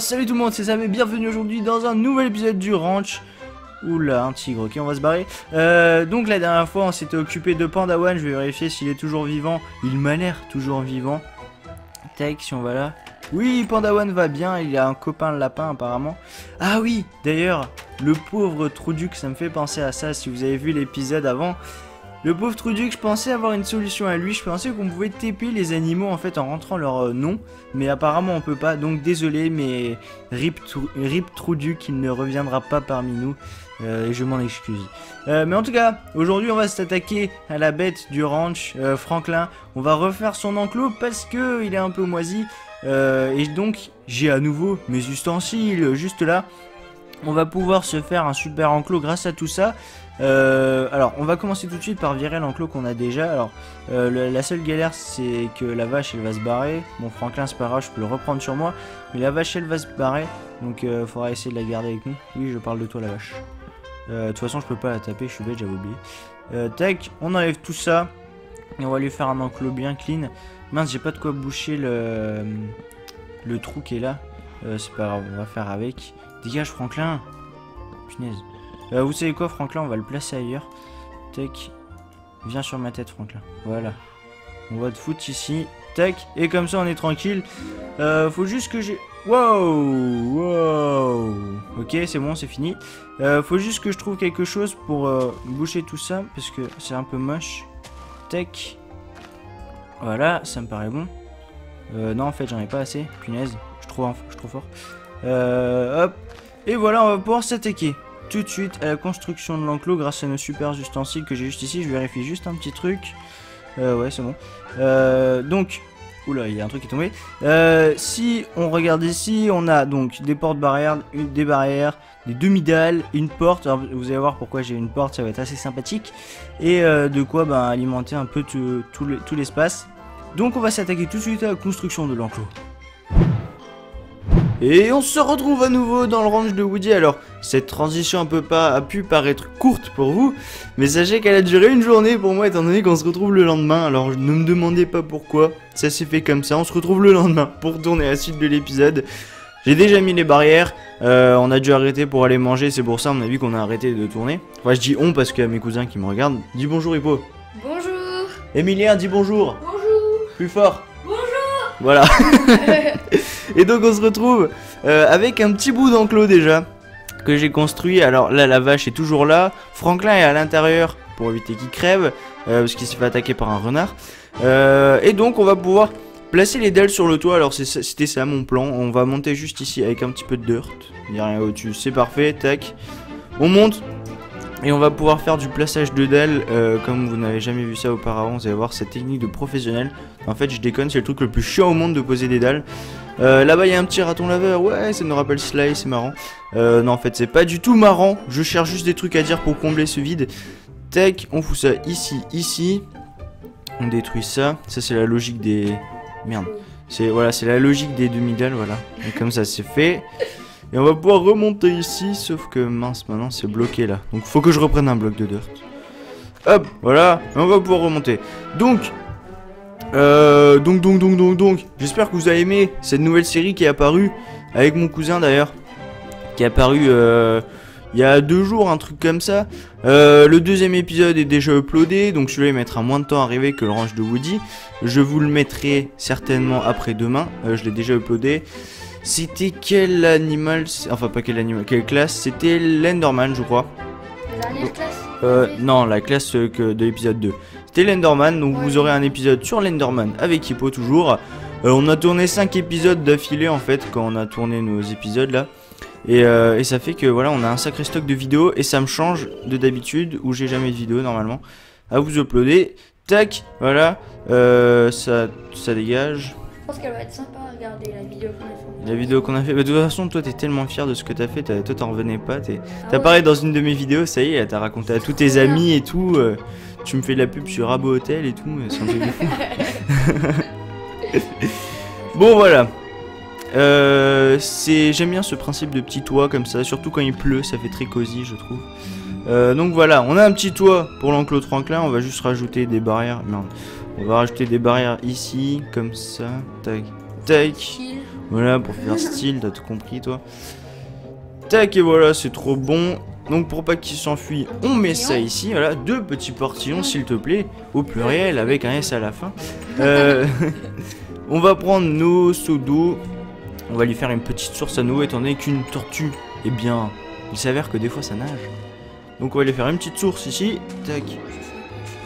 salut tout le monde, c'est Sam et bienvenue aujourd'hui dans un nouvel épisode du ranch. Oula, un tigre, ok on va se barrer. Euh, donc la dernière fois on s'était occupé de Pandawan, je vais vérifier s'il est toujours vivant. Il m'a l'air toujours vivant. Tac, si on va là. Oui, Pandawan va bien, il a un copain lapin apparemment. Ah oui, d'ailleurs, le pauvre Trouduc, ça me fait penser à ça si vous avez vu l'épisode avant. Le pauvre Truduc, je pensais avoir une solution à lui. Je pensais qu'on pouvait TP les animaux en fait en rentrant leur euh, nom, mais apparemment on peut pas. Donc désolé, mais Rip, Rip Truduc, il ne reviendra pas parmi nous. Euh, et je m'en excuse. Euh, mais en tout cas, aujourd'hui on va s'attaquer à la bête du ranch, Franklin. On va refaire son enclos parce que il est un peu moisi. et donc j'ai à nouveau mes ustensiles juste là. On va pouvoir se faire un super enclos grâce à tout ça. Euh, alors, on va commencer tout de suite par virer l'enclos qu'on a déjà. Alors, euh, la seule galère, c'est que la vache, elle va se barrer. Bon, Franklin, c'est pas grave, je peux le reprendre sur moi. Mais la vache, elle va se barrer. Donc, euh, faudra essayer de la garder avec nous. Oui, je parle de toi, la vache. De toute façon, je peux pas la taper, je suis bête, j'avais oublié. tac, on enlève tout ça. Et on va lui faire un enclos bien clean. Mince, j'ai pas de quoi boucher le, le trou qui est là. c'est pas grave, on va faire avec. Dégage, Franklin. Punaise. Euh, vous savez quoi, Franklin On va le placer ailleurs. Tac. Viens sur ma tête, Franklin. Voilà. On va te foutre ici. Tac. Et comme ça, on est tranquille. Euh, faut juste que j'ai... Wow Wow Ok, c'est bon, c'est fini. Euh, faut juste que je trouve quelque chose pour boucher tout ça. Parce que c'est un peu moche. Tac. Voilà, ça me paraît bon. Non, en fait, j'en ai pas assez. Punaise. Je suis trop, je suis trop fort. Hop. Et voilà, on va pouvoir s'attaquer tout de suite à la construction de l'enclos grâce à nos super ustensiles que j'ai juste ici. Je vérifie juste un petit truc. Euh, ouais, c'est bon. Euh, donc, oula, il y a un truc qui est tombé. Euh, si on regarde ici, on a donc des portes barrières, des barrières, des demi-dalles, une porte. vous allez voir pourquoi j'ai une porte, ça va être assez sympathique. Et de quoi ben, alimenter un peu tout l'espace. Donc on va s'attaquer tout de suite à la construction de l'enclos. Et on se retrouve à nouveau dans le range de Woody. Alors, cette transition un peu pas a pu paraître courte pour vous, mais sachez qu'elle a duré une journée pour moi étant donné qu'on se retrouve le lendemain. Alors, ne me demandez pas pourquoi, ça s'est fait comme ça. On se retrouve le lendemain pour tourner la suite de l'épisode. J'ai déjà mis les barrières, euh, on a dû arrêter pour aller manger, c'est pour ça on a vu qu'on a arrêté de tourner. Enfin je dis on parce qu'il y a mes cousins qui me regardent. Dis bonjour Hippo. Bonjour. Emilien, dis bonjour. Bonjour. Plus fort. Voilà. Et donc on se retrouve euh, avec un petit bout d'enclos déjà que j'ai construit. Alors là la vache est toujours là. Franklin est à l'intérieur pour éviter qu'il crève euh, parce qu'il s'est fait attaquer par un renard. Euh, et donc on va pouvoir placer les dalles sur le toit. Alors c'était ça mon plan. On va monter juste ici avec un petit peu de dirt. Il n'y a rien au-dessus. C'est parfait. Tac. On monte. Et on va pouvoir faire du plaçage de dalles comme vous n'avez jamais vu ça auparavant. Vous allez voir cette technique de professionnel. En fait, je déconne, c'est le truc le plus chiant au monde de poser des dalles. Euh, Là-bas, il y a un petit raton laveur. Ouais, ça nous rappelle Sly, c'est marrant. Euh, non, en fait, c'est pas du tout marrant. Je cherche juste des trucs à dire pour combler ce vide. Tac, on fout ça ici, ici. On détruit ça. Ça, c'est la logique des... Merde. C'est voilà, c'est la logique des demi-dalles, voilà. Et comme ça, c'est fait. Et on va pouvoir remonter ici, sauf que mince, maintenant c'est bloqué là. Donc faut que je reprenne un bloc de dirt. Hop, voilà, et on va pouvoir remonter. Donc, euh, donc, donc, donc, donc, donc, j'espère que vous avez aimé cette nouvelle série qui est apparue avec mon cousin d'ailleurs, qui est apparue euh, il y a deux jours, un truc comme ça. Euh, le deuxième épisode est déjà uploadé, donc celui-là il mettra moins de temps à arriver que le range de Woody. Je vous le mettrai certainement après-demain, euh, je l'ai déjà uploadé. C'était quel animal Enfin, pas quel animal, quelle classe C'était l'Enderman, je crois. La dernière classe Euh, non, la classe que de l'épisode 2. C'était l'Enderman, donc vous aurez un épisode sur l'Enderman avec Hippo toujours. Euh, on a tourné 5 épisodes d'affilée en fait quand on a tourné nos épisodes là. Euh, et, ça fait que voilà, on a un sacré stock de vidéos et ça me change de d'habitude où j'ai jamais de vidéo normalement à vous uploader. Tac, voilà, euh, ça, ça dégage. Je pense qu'elle va être sympa à regarder la vidéo qu'on a fait. La vidéo qu'on a fait. Bah, de toute façon, toi, t'es tellement fier de ce que t'as fait. Toi, t'en revenais pas. T'as Ah parlé dans une de mes vidéos. Ça y est, t'as raconté à tous tes amis et tout. euh, tu me fais de la pub sur Rabo Hotel et tout. c'est un truc de fou. bon, voilà. Euh, j'aime bien ce principe de petit toit comme ça, surtout quand il pleut, ça fait très cosy, je trouve. Euh, donc voilà, on a un petit toit pour l'enclos Franklin. On va juste rajouter des barrières. Merde. On va rajouter des barrières ici, comme ça. Tac, tac. Voilà, pour faire style, t'as tout compris, toi. Tac, et voilà, c'est trop bon. Donc, pour pas qu'il s'enfuit, on met ça ici. Voilà, deux petits portillons, s'il te plaît, au pluriel, avec un S à la fin. Euh, on va prendre nos seaux d'eau. On va lui faire une petite source à nous, étant donné qu'une tortue, eh bien, il s'avère que des fois ça nage. Donc, on va lui faire une petite source ici. Tac,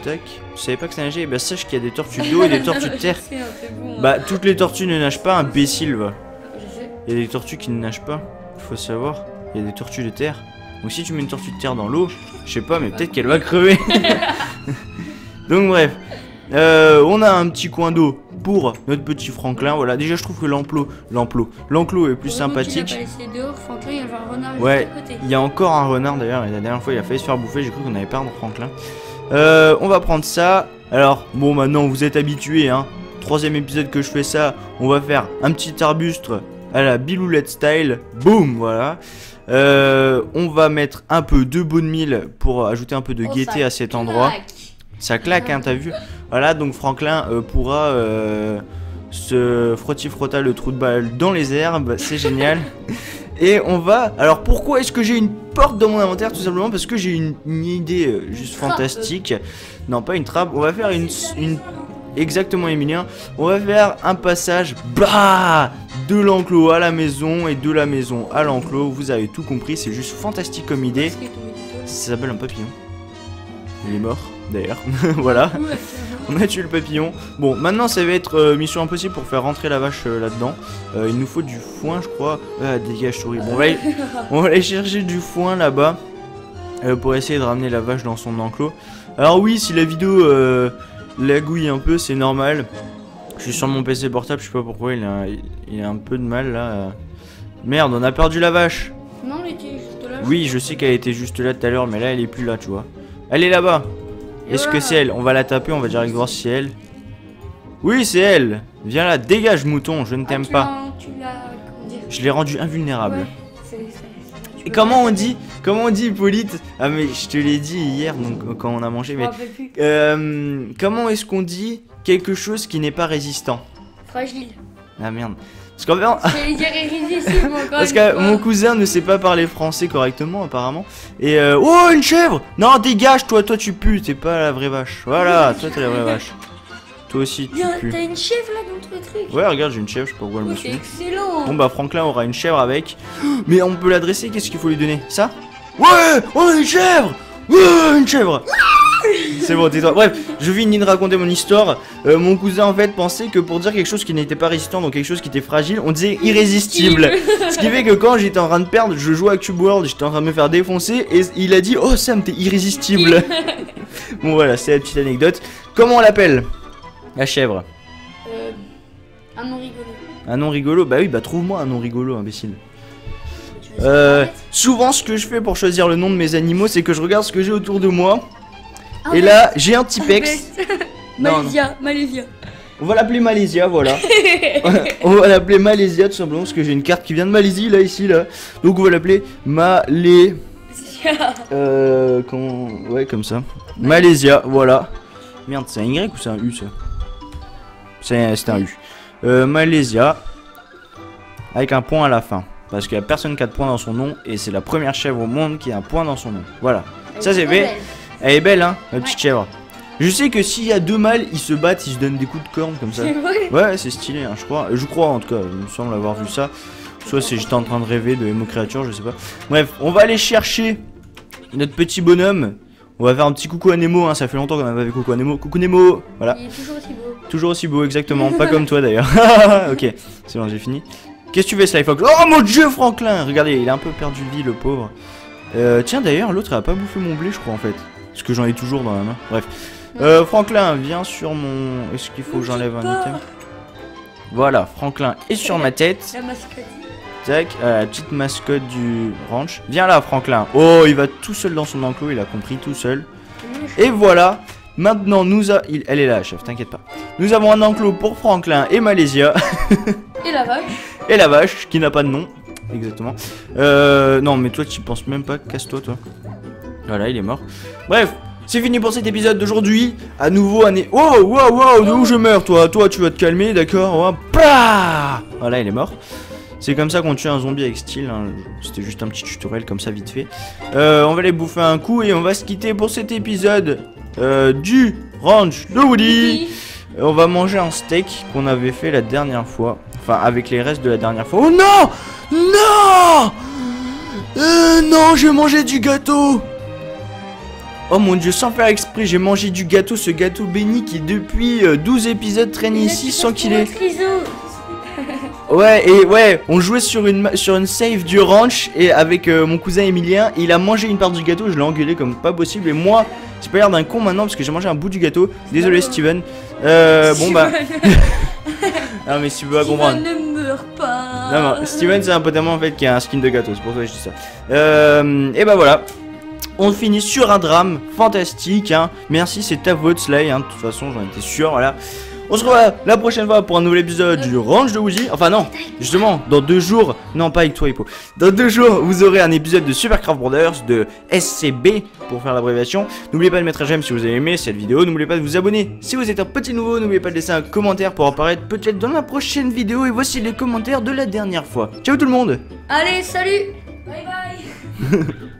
tac. Tu savais pas que ça nageait Bah, sache qu'il y a des tortues d'eau et des tortues de terre. Bon. hein. Bah, toutes les tortues ne nagent pas, imbécile, va. Je. Il y a des tortues qui ne nagent pas, faut savoir. Il y a des tortues de terre. Donc si tu mets une tortue de terre dans l'eau, je sais pas, mais peut-être qu'elle va crever. Donc bref, Euh, on a un petit coin d'eau pour notre petit Franklin. Voilà, déjà je trouve que l'enclos, l'enclos, l'enclos est plus sympathique. dehors, Franklin, il y un renard Ouais. Il y a encore un renard d'ailleurs, et la dernière fois il a failli se faire bouffer, j'ai cru qu'on avait perdre Franklin. Euh, on va prendre ça. Alors, bon, maintenant vous êtes habitués, hein. Troisième épisode que je fais ça, on va faire un petit arbuste à la biloulette style. Boum, voilà. Euh, on va mettre un peu de bonne mille pour ajouter un peu de Oh, gaieté à cet endroit. claque. Ça claque, hein, t'as vu Voilà, donc Franklin euh, pourra euh, se frotti-frotta le trou de balle dans les herbes, c'est génial. Et on va... Alors pourquoi est-ce que j'ai une porte dans mon inventaire Tout simplement parce que j'ai une, une idée euh, juste fantastique. Non, pas une trappe, on va faire une... une... Exactement Emilien, on va faire un passage bah de l'enclos à la maison et de la maison à l'enclos. Vous avez tout compris, c'est juste fantastique comme idée. Ça s'appelle un papillon. Il est mort d'ailleurs. voilà. On a tué le papillon. Bon, maintenant ça va être euh, mission impossible pour faire rentrer la vache euh, là-dedans. Euh, il nous faut du foin, je crois. Ah, dégage souris. Bon, on va aller, on va aller chercher du foin là-bas pour essayer de ramener la vache dans son enclos. Alors oui, si la vidéo lagouille un peu, c'est normal. Je suis sur mon PC portable, je sais pas pourquoi il a, il a un peu de mal là. Merde, on a perdu la vache. Non, elle était juste là. Oui, je sais qu'elle était juste là tout à l'heure, mais là elle est plus là, tu vois. Elle est là-bas. Est-ce que c'est elle On va la taper, on va direct voir si c'est elle. Oui, c'est elle. Viens là, dégage mouton, je ne Ah, t'aime pas. Tu Je l'ai rendu invulnérable. Ouais, Et comment on dit Comment on dit Hippolyte Ah mais je te l'ai dit hier donc euh, quand on a mangé mais euh, comment est-ce qu'on dit quelque chose qui n'est pas résistant? Fragile. Ah merde. Parce que mon cousin ne sait pas parler français correctement apparemment. Et euh, oh une chèvre Non dégage toi toi tu pues t'es pas la vraie vache. Voilà toi t'es la vraie vache. Toi aussi tu pues. T'as une chèvre là dans ton truc Ouais regarde j'ai une chèvre je sais pas pourquoi elle Oh, me C'est suit. excellent Bon bah Franklin aura une chèvre avec. Mais on peut l'adresser qu'est-ce qu'il faut lui donner? Ça? Ouais on a une chèvre Ouais une chèvre c'est bon, tais-toi. Bref, je finis de raconter mon histoire. Euh, mon cousin, en fait, pensait que pour dire quelque chose qui n'était pas résistant, donc quelque chose qui était fragile, on disait irrésistible. Ce qui fait que quand j'étais en train de perdre, je jouais à Cube World, j'étais en train de me faire défoncer, et il a dit Oh Sam, t'es irrésistible. bon, voilà, c'est la petite anecdote. Comment on l'appelle? La chèvre. Euh, Un nom rigolo. Un nom rigolo? Bah oui, bah trouve-moi un nom rigolo, imbécile. Euh, souvent, ce que je fais pour choisir le nom de mes animaux, c'est que je regarde ce que j'ai autour de moi. Ah, Et là, j'ai un Tipex. Non, non. Malésia, Malésia. On va l'appeler Malaysia, voilà. on va l'appeler Malaysia tout simplement parce que j'ai une carte qui vient de Malaisie là ici là. Donc on va l'appeler Malé euh comment ouais comme ça. Malaysia, voilà. Merde, c'est un Y ou c'est un U ça? C'est un U. Euh, Malaysia avec un point à la fin parce qu'il y a personne qui a de point dans son nom et c'est la première chèvre au monde qui a un point dans son nom. Voilà. Ça, c'est fait. Elle est belle hein, la petite Ouais. chèvre. Je sais que s'il y a deux mâles, ils se battent, ils se donnent des coups de corne comme ça. C'est vrai Ouais, c'est stylé, hein, je crois. Je crois en tout cas, il me semble avoir vu ça. Soit c'est j'étais en train de rêver de Emo Créature, je sais pas. Bref, on va aller chercher notre petit bonhomme. On va faire un petit coucou à Nemo, hein, ça fait longtemps qu'on n'a pas fait coucou à Nemo. Coucou Nemo Voilà, Il est toujours aussi beau. toujours aussi beau, exactement. pas comme toi d'ailleurs. ok, c'est bon, j'ai fini. Qu'est-ce que tu fais, Slyfox Oh mon dieu, Franklin Regardez, il a un peu perdu de vie, le pauvre. Euh, tiens, d'ailleurs, l'autre a pas bouffé mon blé, je crois, en fait. Parce que j'en ai toujours dans la main. Bref. Euh, Franklin, viens sur mon. Est-ce qu'il faut que j'enlève un item Voilà, Franklin est sur ma tête. La mascotte. Tac, euh, la petite mascotte du ranch. Viens là, Franklin. Oh, il va tout seul dans son enclos, il a compris tout seul. Et voilà. Maintenant, nous a... il- Elle est là, chef, t'inquiète pas. Nous avons un enclos pour Franklin et Malaysia. Et la vache. Et la vache, qui n'a pas de nom. Exactement. Euh, non, mais toi, tu penses même pas. Casse-toi, toi. Voilà, il est mort. Bref, c'est fini pour cet épisode d'aujourd'hui. À nouveau, année. Oh, wow, wow, de où je meurs, toi? Toi, tu vas te calmer, d'accord? Ouais. Plah Voilà, il est mort. C'est comme ça qu'on tue un zombie avec style. hein. C'était juste un petit tutoriel comme ça vite fait. Euh, on va aller bouffer un coup et on va se quitter pour cet épisode euh, du ranch de Woody. On va manger un steak qu'on avait fait la dernière fois. Enfin, avec les restes de la dernière fois. Oh non Non Euh, Non, j'ai mangé du gâteau Oh mon dieu, sans faire exprès, j'ai mangé du gâteau, ce gâteau béni qui depuis euh, 12 épisodes traîne ici sans qu'il ait... Ouais, et ouais, on jouait sur une, sur une save du ranch et avec euh, mon cousin Emilien, il a mangé une part du gâteau, je l'ai engueulé comme pas possible et moi, j'ai pas l'air d'un con maintenant parce que j'ai mangé un bout du gâteau. Désolé Steven. Euh, bon bah, non mais si tu veux pas comprendre. ne meurt pas. Non, non, Steven c'est un pote à moi en fait qui a un skin de gâteau, c'est pour ça que je dis ça. Euh, et bah voilà. On finit sur un drame fantastique. Hein. Merci, c'est ta vote, Slay. Hein. De toute façon, j'en étais sûr. Voilà. On se revoit la prochaine fois pour un nouvel épisode du Ranch de Woody. Enfin, non, justement, dans deux jours. Non, pas avec toi, Hippo. Dans deux jours, vous aurez un épisode de Supercraft Brothers de SCB pour faire l'abréviation. N'oubliez pas de mettre un j'aime si vous avez aimé cette vidéo. N'oubliez pas de vous abonner si vous êtes un petit nouveau. N'oubliez pas de laisser un commentaire pour apparaître peut-être dans la prochaine vidéo. Et voici les commentaires de la dernière fois. Ciao tout le monde! Allez, salut. Bye bye.